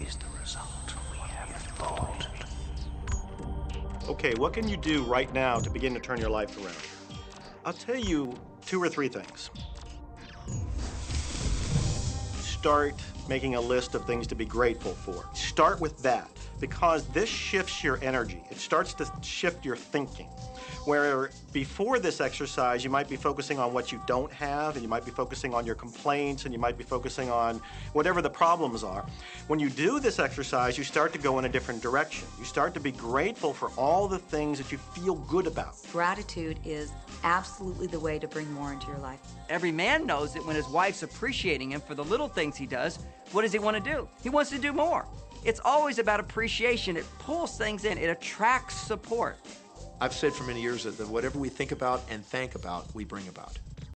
is the result we have. Okay, what can you do right now to begin to turn your life around? I'll tell you two or three things. Start making a list of things to be grateful for. Start with that because this shifts your energy. It starts to shift your thinking. Where before this exercise, you might be focusing on what you don't have, and you might be focusing on your complaints, and you might be focusing on whatever the problems are. When you do this exercise, you start to go in a different direction. You start to be grateful for all the things that you feel good about. Gratitude is absolutely the way to bring more into your life. Every man knows that when his wife's appreciating him for the little things he does, what does he want to do? He wants to do more. It's always about appreciation. It pulls things in, it attracts support. I've said for many years that, whatever we think about and thank about, we bring about.